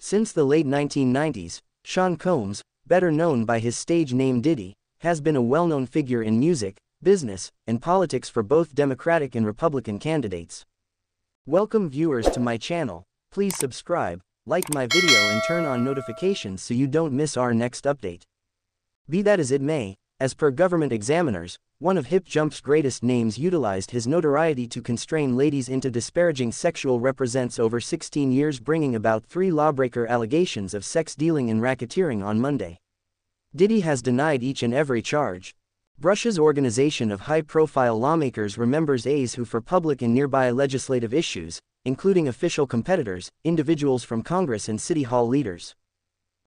Since the late 1990s, Sean Combs, better known by his stage name Diddy, has been a well-known figure in music, business, and politics for both Democratic and Republican candidates. Welcome viewers to my channel, please subscribe, like my video and turn on notifications so you don't miss our next update. Be that as it may, as per government examiners, one of Hip Jump's greatest names utilized his notoriety to constrain ladies into disparaging sexual represents over 16 years bringing about three lawbreaker allegations of sex dealing and racketeering on Monday. Diddy has denied each and every charge. Brush's organization of high-profile lawmakers remembers A's who for public and nearby legislative issues, including official competitors, individuals from Congress and City Hall leaders.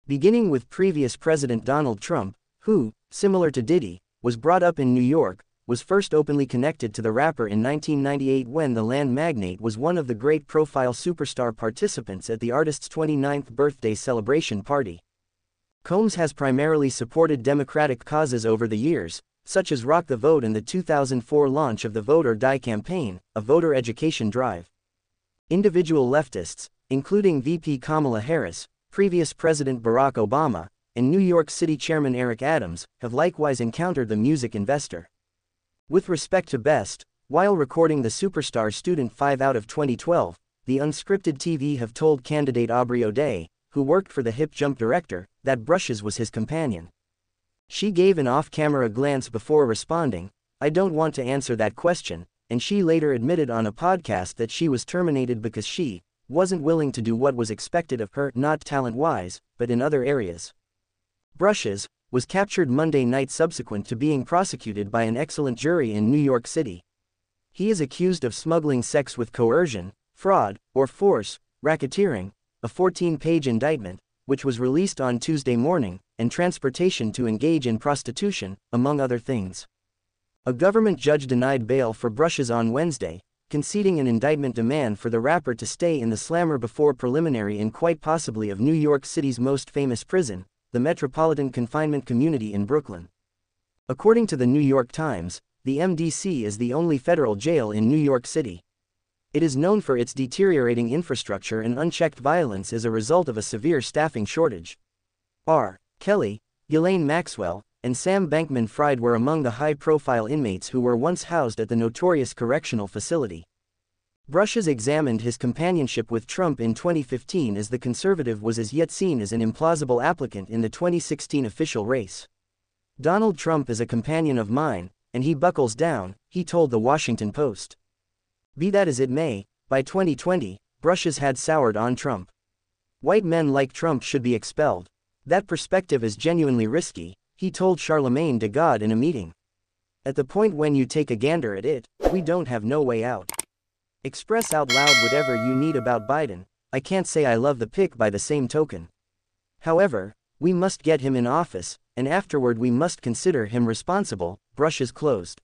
Beginning with previous President Donald Trump, who, similar to Diddy, was brought up in New York, was first openly connected to the rapper in 1998 when the land magnate was one of the great profile superstar participants at the artist's 29th birthday celebration party. Combs has primarily supported Democratic causes over the years, such as Rock the Vote and the 2004 launch of the Vote or Die campaign, a voter education drive. Individual leftists, including VP Kamala Harris, previous President Barack Obama, and New York City Chairman Eric Adams, have likewise encountered the music investor. With respect to Best, while recording the Superstar Student 5 out of 2012, the unscripted TV have told candidate Aubrey O'Day, who worked for the Hip Jump director, that Brushes was his companion. She gave an off-camera glance before responding, I don't want to answer that question, and she later admitted on a podcast that she was terminated because she wasn't willing to do what was expected of her, not talent-wise, but in other areas. Brushes was captured Monday night subsequent to being prosecuted by an excellent jury in New York City. He is accused of smuggling sex with coercion, fraud, or force, racketeering, a 14-page indictment, which was released on Tuesday morning, and transportation to engage in prostitution, among other things. A government judge denied bail for Brushes on Wednesday, conceding an indictment demand for the rapper to stay in the slammer before preliminary in quite possibly of New York City's most famous prison, the Metropolitan Confinement Community in Brooklyn. According to the New York Times, the MDC is the only federal jail in New York City. It is known for its deteriorating infrastructure and unchecked violence as a result of a severe staffing shortage. R. Kelly, Ghislaine Maxwell, and Sam Bankman Fried were among the high-profile inmates who were once housed at the notorious correctional facility. Brushes examined his companionship with Trump in 2015 as the conservative was as yet seen as an implausible applicant in the 2016 official race. Donald Trump is a companion of mine, and he buckles down, he told the Washington Post. Be that as it may, by 2020, Brushes had soured on Trump. White men like Trump should be expelled. That perspective is genuinely risky, he told Charlamagne de God in a meeting. At the point when you take a gander at it, we don't have no way out. Express out loud whatever you need about Biden, I can't say I love the pick by the same token. However, we must get him in office, and afterward we must consider him responsible, brushes closed.